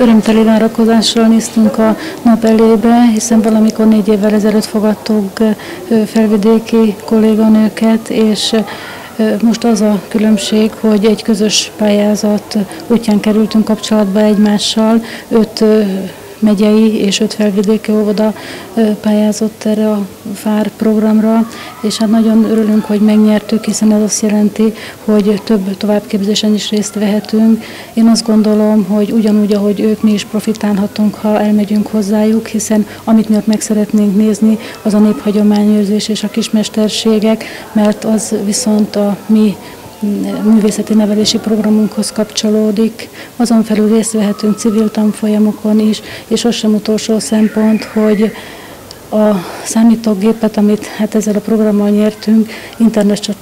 Örömteli várakozással néztünk a nap elébe, hiszen valamikor négy évvel ezelőtt fogadtuk felvidéki kolléganőket, és most az a különbség, hogy egy közös pályázat útján kerültünk kapcsolatba egymással, öt megyei és öt felvidéki óvoda pályázott erre a FÁR programra, és hát nagyon örülünk, hogy megnyertük, hiszen ez azt jelenti, hogy több továbbképzésen is részt vehetünk. Én azt gondolom, hogy ugyanúgy, ahogy ők, mi is profitálhatunk, ha elmegyünk hozzájuk, hiszen amit mi ott meg szeretnénk nézni, az a néphagyományőrzés és a kismesterségek, mert az viszont a mi művészeti nevelési programunkhoz kapcsolódik. Azon felül részt vehetünk civil tanfolyamokon is, és az sem utolsó szempont, hogy a számítógépet, amit hát ezzel a programmal nyertünk, internet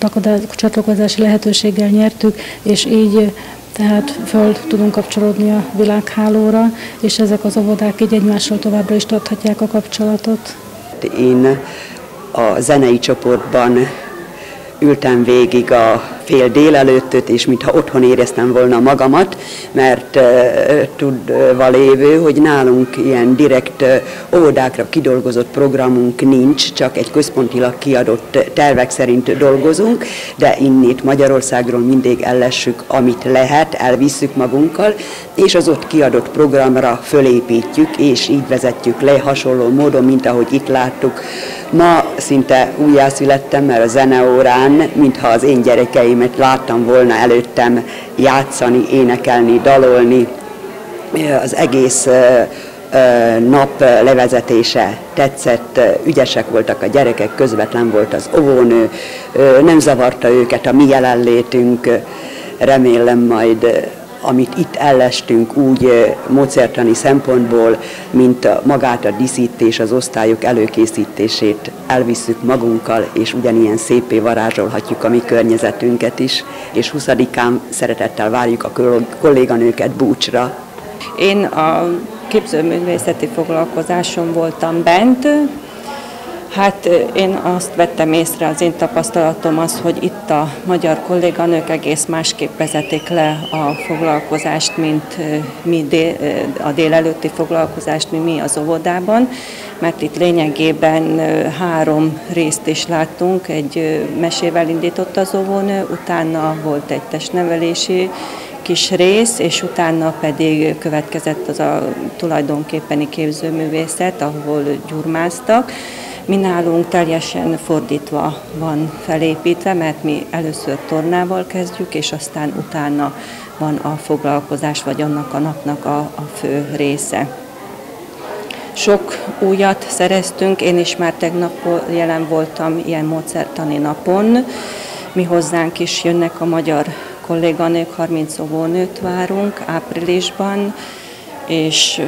csatlakozási lehetőséggel nyertük, és így tehát föl tudunk kapcsolódni a világhálóra, és ezek az óvodák így egymással továbbra is tarthatják a kapcsolatot. Én a zenei csoportban ültem végig a fél délelőttöt, és mintha otthon éreztem volna magamat, mert tudva lévő, hogy nálunk ilyen direkt óvodákra kidolgozott programunk nincs, csak egy központilag kiadott tervek szerint dolgozunk, de innét Magyarországról mindig ellessük, amit lehet, elvisszük magunkkal, és az ott kiadott programra fölépítjük, és így vezetjük le hasonló módon, mint ahogy itt láttuk. Ma szinte újjászülettem, mert a zeneórán, mintha az én gyerekeim filmet láttam volna előttem játszani, énekelni, dalolni. Az egész nap levezetése tetszett, ügyesek voltak a gyerekek, közvetlen volt az óvónő, nem zavarta őket a mi jelenlétünk, remélem majd amit itt ellestünk úgy módszertani szempontból, mint magát a díszítés, az osztályok előkészítését elvisszük magunkkal, és ugyanilyen szépé varázsolhatjuk a mi környezetünket is, és 20-án szeretettel várjuk a kolléganőket búcsra. Én a képzőművészeti foglalkozáson voltam bent, Hát én azt vettem észre, az én tapasztalatom az, hogy itt a magyar kolléganők egész másképp vezetik le a foglalkozást, mint mi a délelőtti foglalkozást, mi mi az óvodában, mert itt lényegében három részt is láttunk, egy mesével indított az óvónő, utána volt egy testnevelési kis rész, és utána pedig következett az a tulajdonképpeni képzőművészet, ahol gyurmáztak, mi nálunk teljesen fordítva van felépítve, mert mi először tornával kezdjük, és aztán utána van a foglalkozás, vagy annak a napnak a, a fő része. Sok újat szereztünk, én is már tegnap jelen voltam ilyen módszertani napon. Mi hozzánk is jönnek a magyar kolléganők, 30 óvónőt várunk áprilisban, és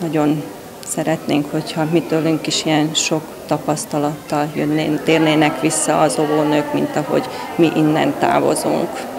nagyon szeretnénk, hogyha mi tőlünk is ilyen sok tapasztalattal jönnének, térnének vissza az óvónők, mint ahogy mi innen távozunk.